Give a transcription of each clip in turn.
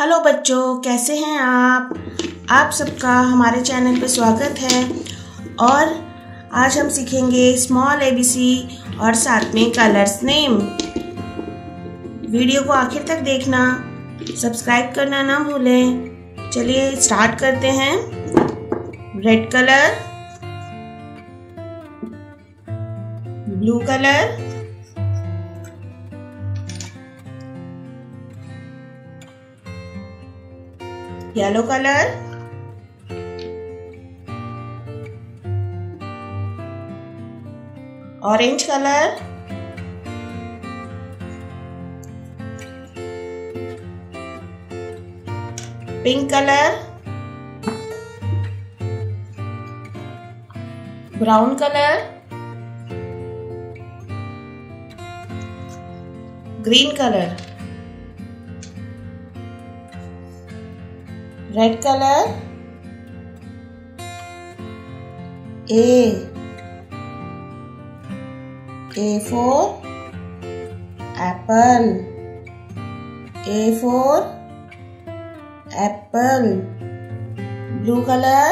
Hello बच्चों, कैसे हैं आप? आप सबका हमारे चैनल पर स्वागत है और आज हम सीखेंगे स्मॉल एबीसी और साथ में कलर्स नेम वीडियो को आखिर तक देखना सब्सक्राइब करना ना भूलें। चलिए स्टार्ट करते हैं। Red colour blue colour yellow color orange color pink color brown color green color red color? A. A for apple. A for apple. Blue color?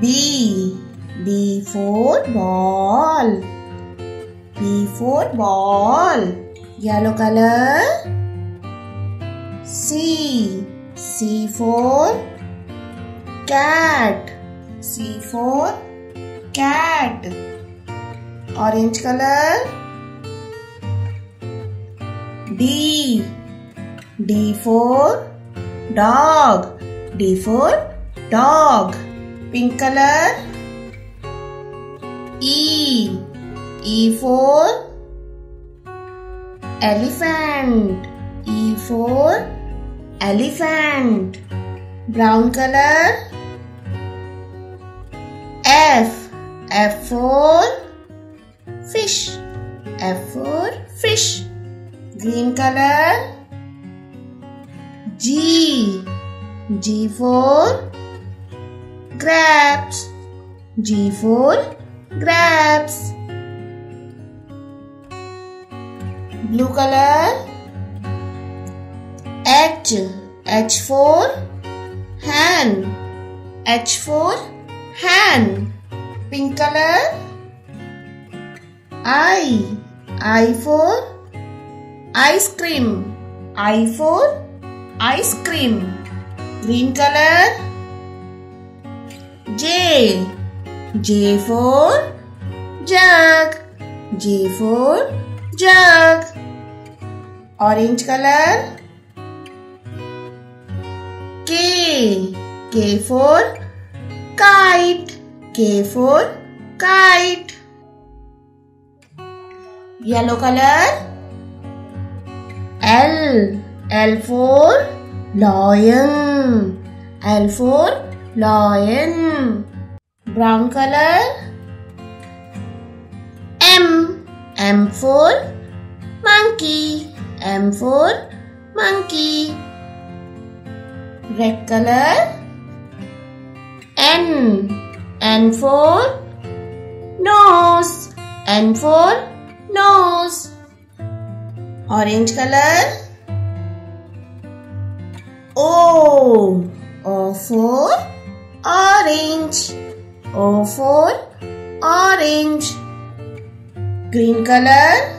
B. B for ball. B for ball. Yellow color C. C for cat. C for cat. Orange color. D. D for dog. D for dog. Pink color. E. E for elephant. E for elephant. Brown color. F. F for fish. F for fish. Green color. G. G for grapes G for grapes blue color H. H for hand. H for hand. Pink color. I. I for ice cream. I for ice cream. Green color. J. J for jug. J for jug. Orange color. K. K for kite. K for kite. Yellow color. L. L for lion. L for lion. Brown color. M. M for monkey. M for monkey red color. N. N for nose. N for nose. Orange color. O. O for orange. O for orange. Green color.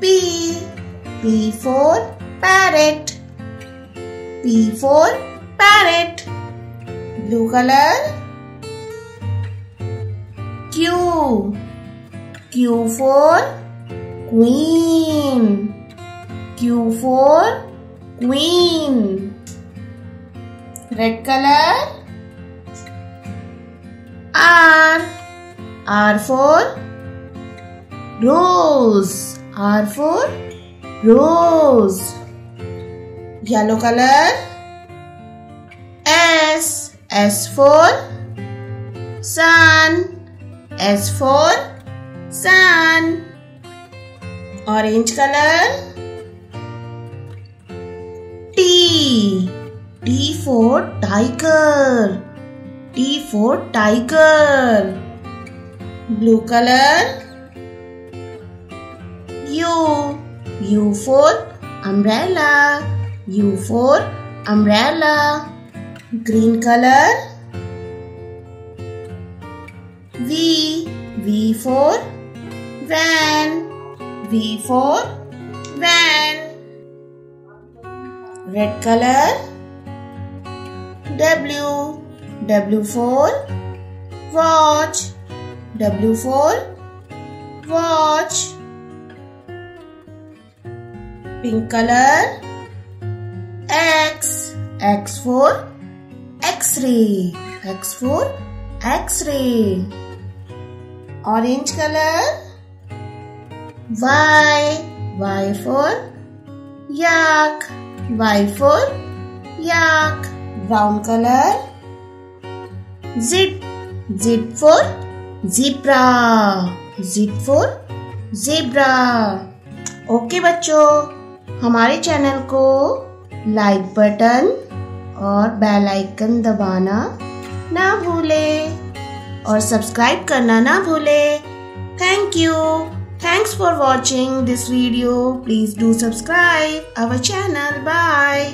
P. P for parrot P for parrot. Blue color. Q. Q for queen. Q for queen. Red color. R. R for rose. R for rose yellow color S S for sun S for sun orange color T T for tiger T for tiger blue color U U for umbrella U for umbrella green color V V for van V for van red color W W for watch W for watch pink color X X for X-ray X for X-ray orange color Y Y for yak Y for yak brown color Z Z for zebra Z for zebra okay बच्चों हमारे channel को like button और bell icon दबाना ना भूले और subscribe करना ना भूले। Thank you thanks for watching this video please do subscribe our channel bye